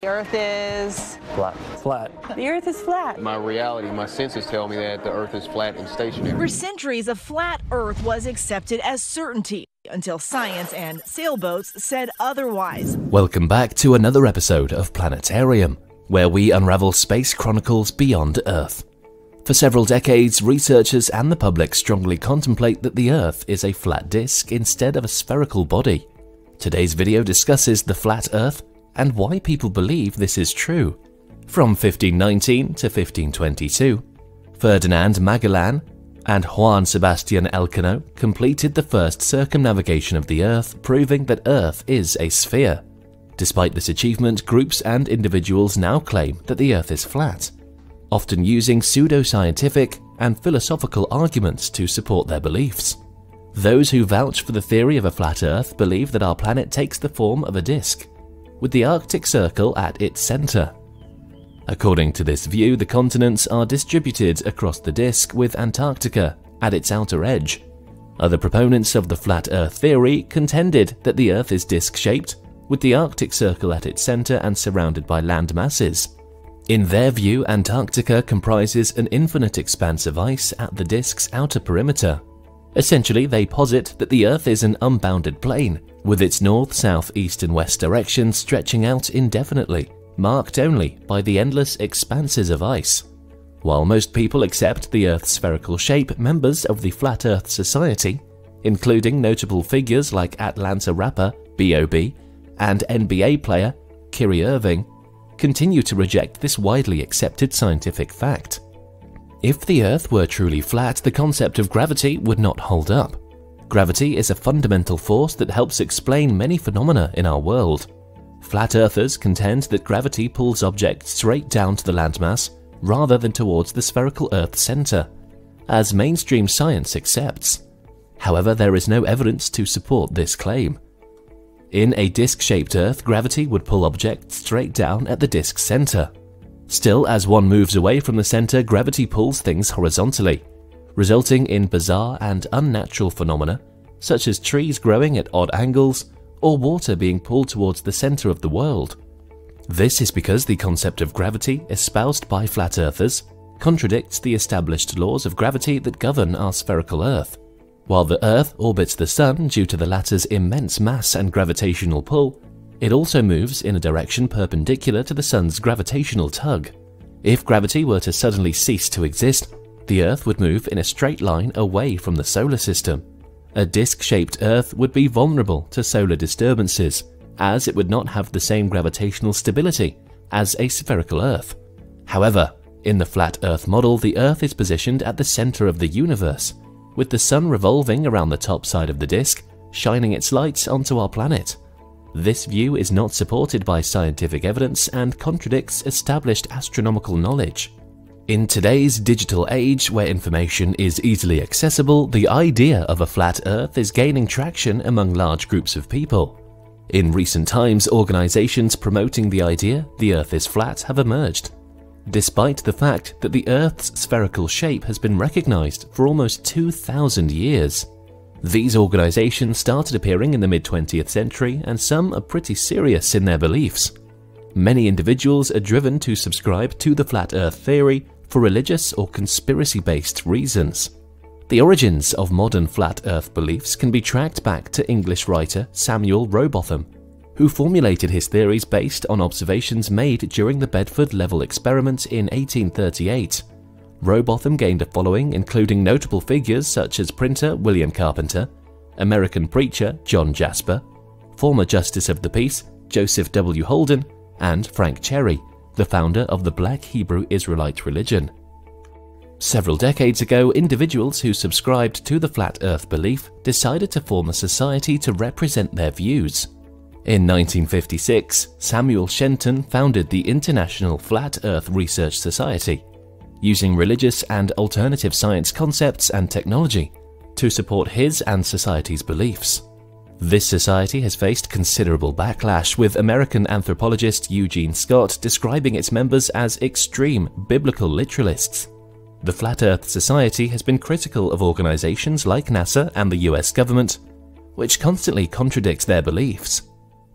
The Earth is flat. Flat. The Earth is flat. My reality, my senses tell me that the Earth is flat and stationary. For centuries, a flat Earth was accepted as certainty until science and sailboats said otherwise. Welcome back to another episode of Planetarium, where we unravel space chronicles beyond Earth. For several decades, researchers and the public strongly contemplate that the Earth is a flat disk instead of a spherical body. Today's video discusses the flat Earth and why people believe this is true. From 1519 to 1522, Ferdinand Magellan and Juan Sebastian Elcano completed the first circumnavigation of the Earth, proving that Earth is a sphere. Despite this achievement, groups and individuals now claim that the Earth is flat, often using pseudoscientific and philosophical arguments to support their beliefs. Those who vouch for the theory of a flat Earth believe that our planet takes the form of a disk, with the Arctic Circle at its center. According to this view, the continents are distributed across the disk with Antarctica at its outer edge. Other proponents of the flat Earth theory contended that the Earth is disk-shaped, with the Arctic Circle at its center and surrounded by land masses. In their view, Antarctica comprises an infinite expanse of ice at the disk's outer perimeter. Essentially, they posit that the Earth is an unbounded plane, with its north, south, east, and west directions stretching out indefinitely, marked only by the endless expanses of ice. While most people accept the Earth's spherical shape, members of the Flat Earth Society, including notable figures like Atlanta rapper B.O.B. and NBA player Kyrie Irving, continue to reject this widely accepted scientific fact. If the Earth were truly flat, the concept of gravity would not hold up. Gravity is a fundamental force that helps explain many phenomena in our world. Flat earthers contend that gravity pulls objects straight down to the landmass rather than towards the spherical Earth center, as mainstream science accepts. However, there is no evidence to support this claim. In a disc-shaped Earth, gravity would pull objects straight down at the disk's center. Still, as one moves away from the center, gravity pulls things horizontally, resulting in bizarre and unnatural phenomena, such as trees growing at odd angles or water being pulled towards the center of the world. This is because the concept of gravity, espoused by flat earthers, contradicts the established laws of gravity that govern our spherical Earth. While the Earth orbits the Sun due to the latter's immense mass and gravitational pull, it also moves in a direction perpendicular to the Sun's gravitational tug. If gravity were to suddenly cease to exist, the Earth would move in a straight line away from the solar system. A disc-shaped Earth would be vulnerable to solar disturbances, as it would not have the same gravitational stability as a spherical Earth. However, in the flat Earth model, the Earth is positioned at the center of the universe, with the Sun revolving around the top side of the disk, shining its light onto our planet. This view is not supported by scientific evidence and contradicts established astronomical knowledge. In today's digital age where information is easily accessible, the idea of a flat Earth is gaining traction among large groups of people. In recent times, organizations promoting the idea the Earth is flat have emerged, despite the fact that the Earth's spherical shape has been recognized for almost 2,000 years. These organizations started appearing in the mid-20th century and some are pretty serious in their beliefs. Many individuals are driven to subscribe to the flat earth theory for religious or conspiracy-based reasons. The origins of modern flat earth beliefs can be tracked back to English writer Samuel Rowbotham, who formulated his theories based on observations made during the Bedford Level experiment in 1838. Rowbotham gained a following including notable figures such as printer William Carpenter, American preacher John Jasper, former Justice of the Peace Joseph W. Holden, and Frank Cherry, the founder of the Black Hebrew Israelite religion. Several decades ago, individuals who subscribed to the flat earth belief decided to form a society to represent their views. In 1956, Samuel Shenton founded the International Flat Earth Research Society, using religious and alternative science concepts and technology to support his and society's beliefs. This society has faced considerable backlash, with American anthropologist Eugene Scott describing its members as extreme biblical literalists. The Flat Earth Society has been critical of organizations like NASA and the US government, which constantly contradict their beliefs.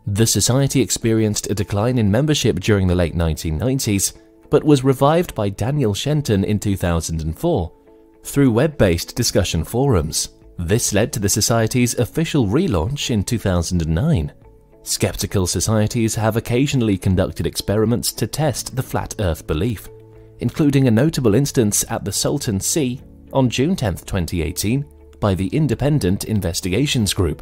The society experienced a decline in membership during the late 1990s, but was revived by Daniel Shenton in 2004 through web based discussion forums. This led to the Society's official relaunch in 2009. Skeptical societies have occasionally conducted experiments to test the flat Earth belief, including a notable instance at the Salton Sea on June 10, 2018, by the Independent Investigations Group.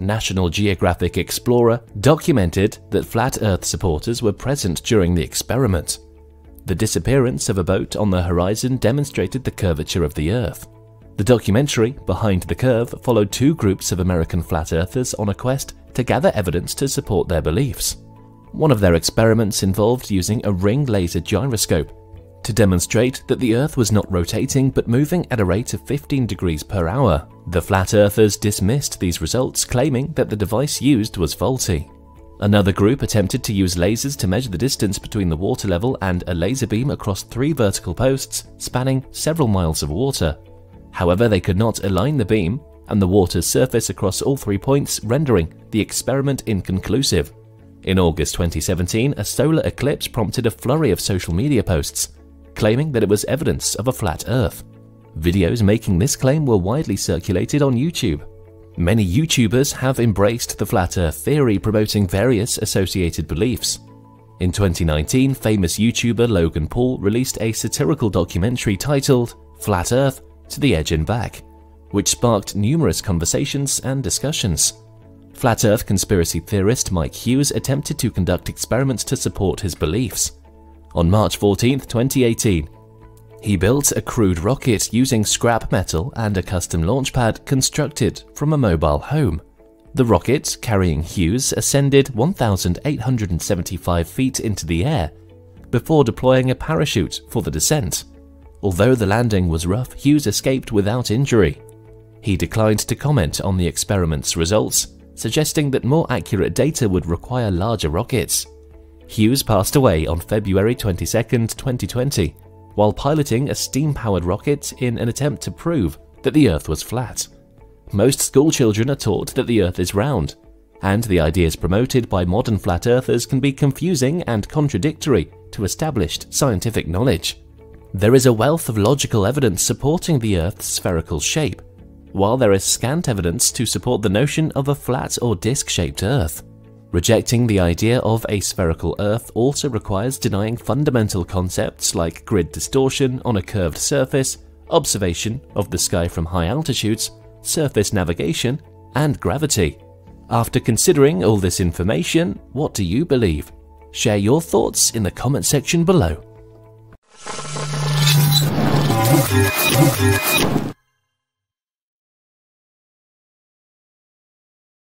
National Geographic Explorer documented that flat Earth supporters were present during the experiment. The disappearance of a boat on the horizon demonstrated the curvature of the Earth. The documentary, Behind the Curve, followed two groups of American flat earthers on a quest to gather evidence to support their beliefs. One of their experiments involved using a ring laser gyroscope to demonstrate that the Earth was not rotating but moving at a rate of 15 degrees per hour. The flat earthers dismissed these results, claiming that the device used was faulty. Another group attempted to use lasers to measure the distance between the water level and a laser beam across three vertical posts spanning several miles of water. However, they could not align the beam and the water's surface across all three points, rendering the experiment inconclusive. In August 2017, a solar eclipse prompted a flurry of social media posts, claiming that it was evidence of a flat Earth. Videos making this claim were widely circulated on YouTube. Many YouTubers have embraced the flat Earth theory, promoting various associated beliefs. In 2019, famous YouTuber Logan Paul released a satirical documentary titled Flat Earth to the Edge and Back, which sparked numerous conversations and discussions. Flat Earth conspiracy theorist Mike Hughes attempted to conduct experiments to support his beliefs. On March 14, 2018, he built a crude rocket using scrap metal and a custom launch pad constructed from a mobile home. The rocket, carrying Hughes, ascended 1,875 feet into the air before deploying a parachute for the descent. Although the landing was rough, Hughes escaped without injury. He declined to comment on the experiment's results, suggesting that more accurate data would require larger rockets. Hughes passed away on February 22, 2020, while piloting a steam-powered rocket in an attempt to prove that the Earth was flat. Most schoolchildren are taught that the Earth is round, and the ideas promoted by modern flat earthers can be confusing and contradictory to established scientific knowledge. There is a wealth of logical evidence supporting the Earth's spherical shape, while there is scant evidence to support the notion of a flat or disc-shaped Earth. Rejecting the idea of a spherical Earth also requires denying fundamental concepts like grid distortion on a curved surface, observation of the sky from high altitudes, surface navigation, and gravity. After considering all this information, what do you believe? Share your thoughts in the comment section below.